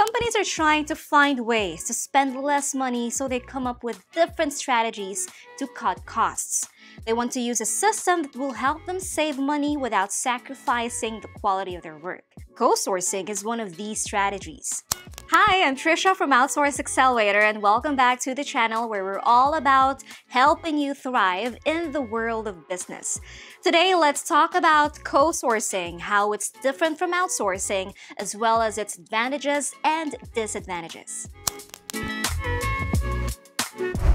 Companies are trying to find ways to spend less money so they come up with different strategies to cut costs. They want to use a system that will help them save money without sacrificing the quality of their work. Co-sourcing is one of these strategies. Hi, I'm Trisha from Outsource Accelerator and welcome back to the channel where we're all about helping you thrive in the world of business. Today, let's talk about co-sourcing, how it's different from outsourcing, as well as its advantages and disadvantages.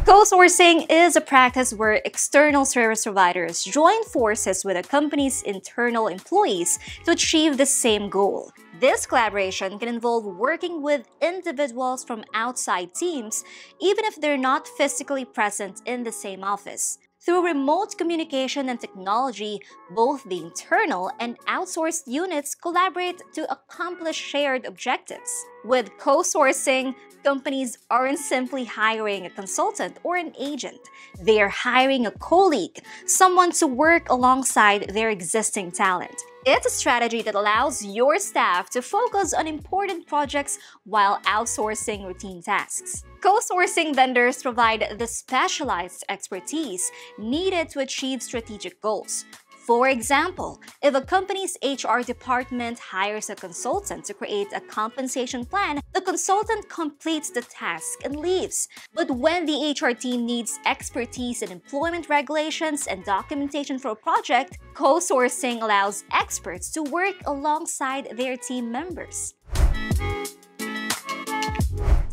Co-sourcing is a practice where external service providers join forces with a company's internal employees to achieve the same goal. This collaboration can involve working with individuals from outside teams, even if they're not physically present in the same office. Through remote communication and technology, both the internal and outsourced units collaborate to accomplish shared objectives. With co-sourcing, companies aren't simply hiring a consultant or an agent. They are hiring a colleague, someone to work alongside their existing talent. It's a strategy that allows your staff to focus on important projects while outsourcing routine tasks. Co-sourcing vendors provide the specialized expertise needed to achieve strategic goals. For example, if a company's HR department hires a consultant to create a compensation plan, the consultant completes the task and leaves. But when the HR team needs expertise in employment regulations and documentation for a project, co-sourcing allows experts to work alongside their team members.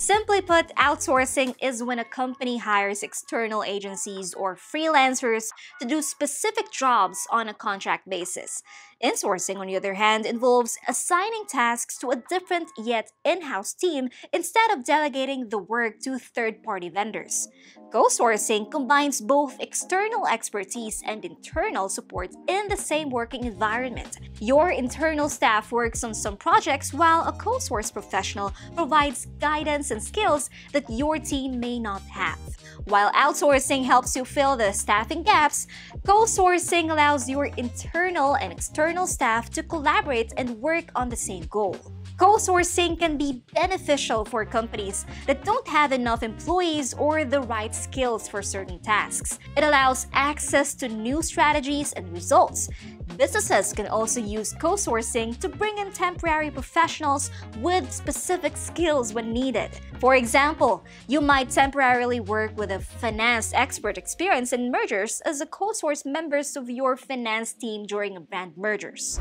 Simply put, outsourcing is when a company hires external agencies or freelancers to do specific jobs on a contract basis. Insourcing, on the other hand, involves assigning tasks to a different yet in-house team instead of delegating the work to third-party vendors. Co-sourcing combines both external expertise and internal support in the same working environment. Your internal staff works on some projects while a co-source professional provides guidance and skills that your team may not have. While outsourcing helps you fill the staffing gaps, co-sourcing allows your internal and external staff to collaborate and work on the same goal. Co-sourcing can be beneficial for companies that don't have enough employees or the right skills for certain tasks. It allows access to new strategies and results. Businesses can also use co-sourcing to bring in temporary professionals with specific skills when needed. For example, you might temporarily work with a finance expert experienced in mergers as a co-source members of your finance team during a brand mergers.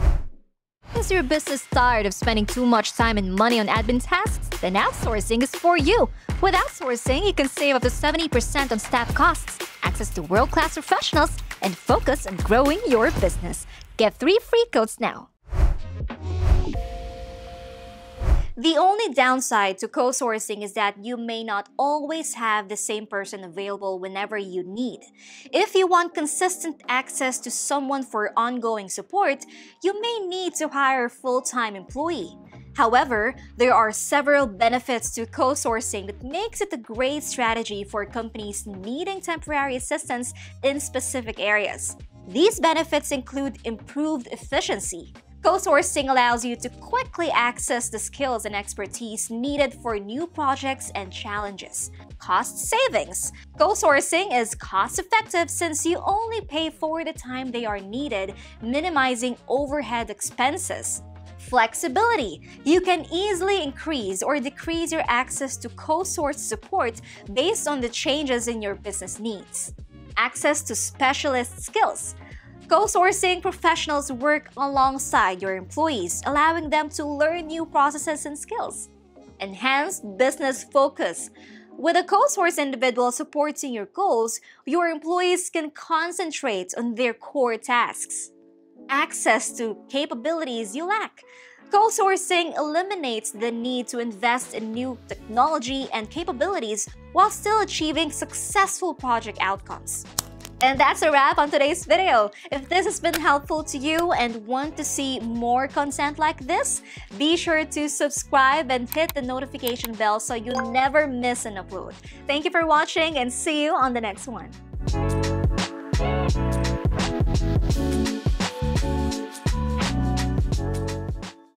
Is your business tired of spending too much time and money on admin tasks? Then outsourcing is for you. With outsourcing, you can save up to 70% on staff costs, access to world-class professionals, and focus on growing your business. Get three free codes now. The only downside to co-sourcing is that you may not always have the same person available whenever you need. If you want consistent access to someone for ongoing support, you may need to hire a full-time employee. However, there are several benefits to co-sourcing that makes it a great strategy for companies needing temporary assistance in specific areas. These benefits include improved efficiency, Co-sourcing allows you to quickly access the skills and expertise needed for new projects and challenges. Cost savings. Co-sourcing is cost-effective since you only pay for the time they are needed, minimizing overhead expenses. Flexibility. You can easily increase or decrease your access to co-source support based on the changes in your business needs. Access to specialist skills. Co-sourcing professionals work alongside your employees, allowing them to learn new processes and skills. Enhanced business focus. With a co-source individual supporting your goals, your employees can concentrate on their core tasks. Access to capabilities you lack. Co-sourcing eliminates the need to invest in new technology and capabilities while still achieving successful project outcomes. And that's a wrap on today's video. If this has been helpful to you and want to see more content like this, be sure to subscribe and hit the notification bell so you never miss an upload. Thank you for watching and see you on the next one.